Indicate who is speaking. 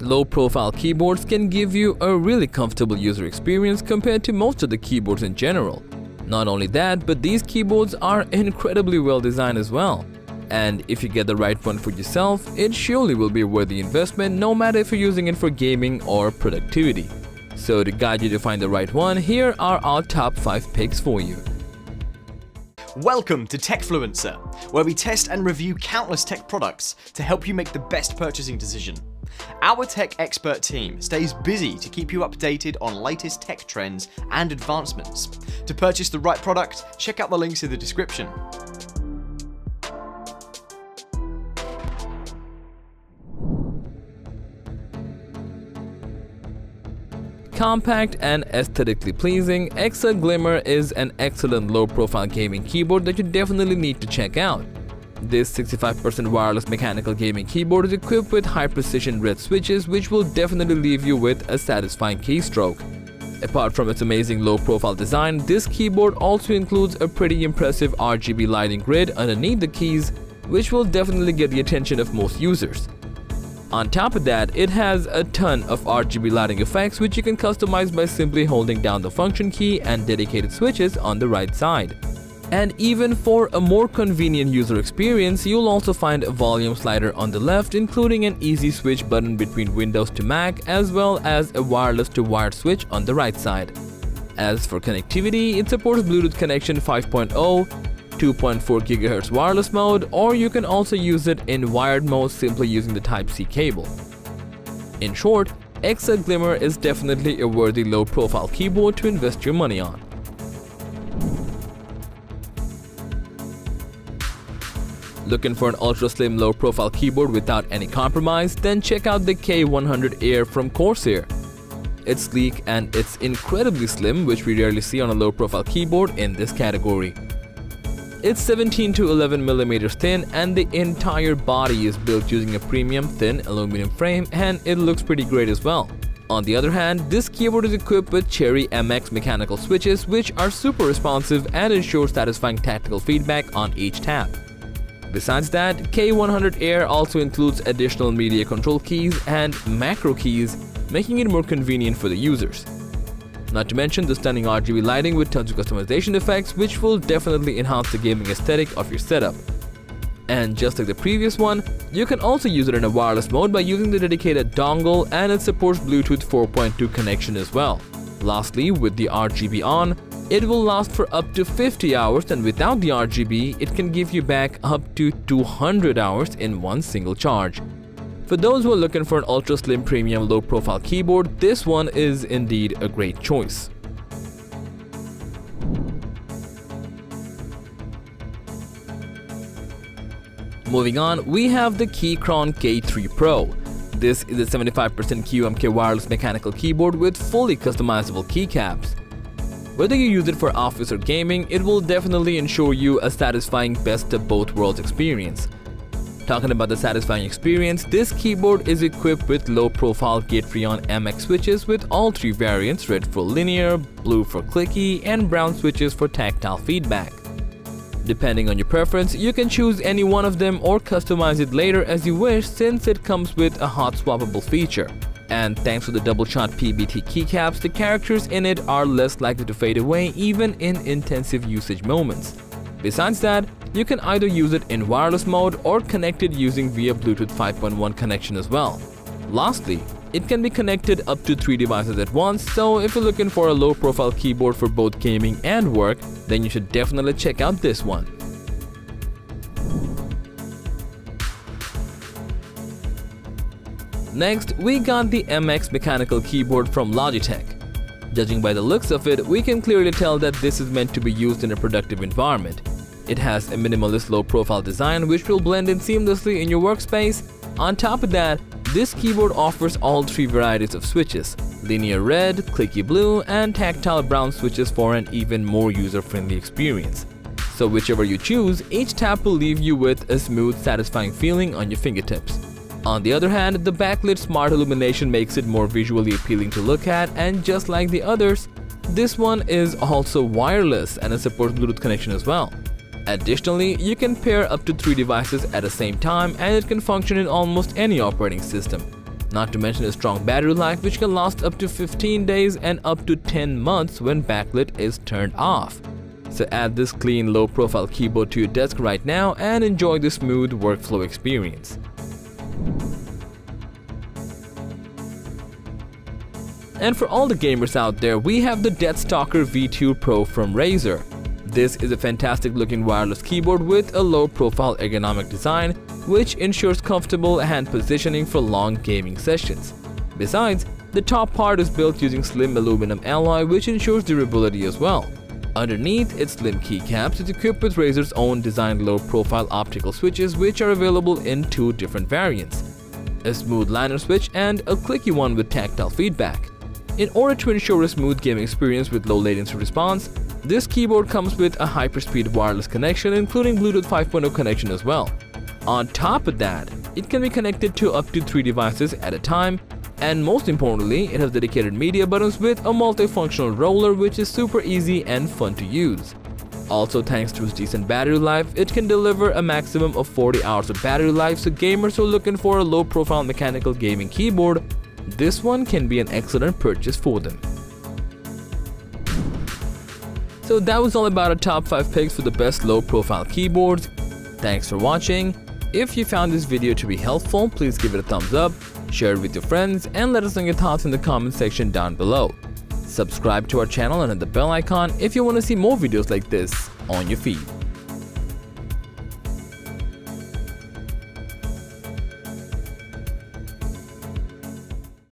Speaker 1: Low-profile keyboards can give you a really comfortable user experience compared to most of the keyboards in general. Not only that, but these keyboards are incredibly well designed as well. And if you get the right one for yourself, it surely will be a worthy investment no matter if you're using it for gaming or productivity. So to guide you to find the right one, here are our top 5 picks for you.
Speaker 2: Welcome to Techfluencer, where we test and review countless tech products to help you make the best purchasing decision. Our tech expert team stays busy to keep you updated on latest tech trends and advancements. To purchase the right product, check out the links in the description.
Speaker 1: Compact and aesthetically pleasing, EKSA Glimmer is an excellent low-profile gaming keyboard that you definitely need to check out. This 65% wireless mechanical gaming keyboard is equipped with high-precision red switches which will definitely leave you with a satisfying keystroke. Apart from its amazing low-profile design, this keyboard also includes a pretty impressive RGB lighting grid underneath the keys which will definitely get the attention of most users. On top of that, it has a ton of RGB lighting effects which you can customize by simply holding down the function key and dedicated switches on the right side. And even for a more convenient user experience, you'll also find a volume slider on the left including an easy switch button between Windows to Mac as well as a wireless to wired switch on the right side. As for connectivity, it supports Bluetooth connection 5.0, 2.4 GHz wireless mode or you can also use it in wired mode simply using the Type-C cable. In short, EKSA Glimmer is definitely a worthy low-profile keyboard to invest your money on. Looking for an ultra-slim low-profile keyboard without any compromise? Then check out the K100 Air from Corsair. It's sleek and it's incredibly slim which we rarely see on a low-profile keyboard in this category. It's 17 to 11 millimeters thin and the entire body is built using a premium thin aluminum frame and it looks pretty great as well. On the other hand, this keyboard is equipped with Cherry MX mechanical switches which are super responsive and ensure satisfying tactical feedback on each tap. Besides that, K100 Air also includes additional media control keys and macro keys, making it more convenient for the users. Not to mention the stunning RGB lighting with tons of customization effects which will definitely enhance the gaming aesthetic of your setup. And just like the previous one, you can also use it in a wireless mode by using the dedicated dongle and it supports Bluetooth 4.2 connection as well. Lastly, with the RGB on, it will last for up to 50 hours and without the RGB, it can give you back up to 200 hours in one single charge. For those who are looking for an ultra slim premium low profile keyboard, this one is indeed a great choice. Moving on, we have the Keychron K3 Pro. This is a 75% QMK wireless mechanical keyboard with fully customizable keycaps. Whether you use it for office or gaming, it will definitely ensure you a satisfying best of both worlds experience. Talking about the satisfying experience, this keyboard is equipped with low-profile Gateron MX switches with all three variants red for linear, blue for clicky, and brown switches for tactile feedback. Depending on your preference, you can choose any one of them or customize it later as you wish since it comes with a hot swappable feature. And thanks to the double shot PBT keycaps, the characters in it are less likely to fade away even in intensive usage moments. Besides that, you can either use it in wireless mode or connected using via Bluetooth 5.1 connection as well. Lastly, it can be connected up to 3 devices at once, so if you're looking for a low profile keyboard for both gaming and work, then you should definitely check out this one. Next, we got the MX mechanical keyboard from Logitech. Judging by the looks of it, we can clearly tell that this is meant to be used in a productive environment. It has a minimalist low-profile design which will blend in seamlessly in your workspace. On top of that, this keyboard offers all three varieties of switches, linear red, clicky blue, and tactile brown switches for an even more user-friendly experience. So whichever you choose, each tap will leave you with a smooth, satisfying feeling on your fingertips. On the other hand, the backlit smart illumination makes it more visually appealing to look at and just like the others, this one is also wireless and it supports Bluetooth connection as well. Additionally, you can pair up to three devices at the same time and it can function in almost any operating system. not to mention a strong battery life which can last up to 15 days and up to 10 months when backlit is turned off. So add this clean low profile keyboard to your desk right now and enjoy the smooth workflow experience. And for all the gamers out there, we have the Deathstalker V2 Pro from Razer. This is a fantastic looking wireless keyboard with a low profile ergonomic design which ensures comfortable hand positioning for long gaming sessions. Besides, the top part is built using slim aluminum alloy which ensures durability as well. Underneath its slim keycaps is equipped with Razer's own designed low-profile optical switches which are available in two different variants, a smooth liner switch and a clicky one with tactile feedback. In order to ensure a smooth gaming experience with low latency response, this keyboard comes with a hyperspeed wireless connection including Bluetooth 5.0 connection as well. On top of that, it can be connected to up to 3 devices at a time and most importantly, it has dedicated media buttons with a multifunctional roller which is super easy and fun to use. Also thanks to its decent battery life, it can deliver a maximum of 40 hours of battery life so gamers who are looking for a low profile mechanical gaming keyboard this one can be an excellent purchase for them. So that was all about our top 5 picks for the best low profile keyboards. Thanks for watching. If you found this video to be helpful, please give it a thumbs up, share it with your friends, and let us know your thoughts in the comment section down below. Subscribe to our channel and hit the bell icon if you want to see more videos like this on your feed.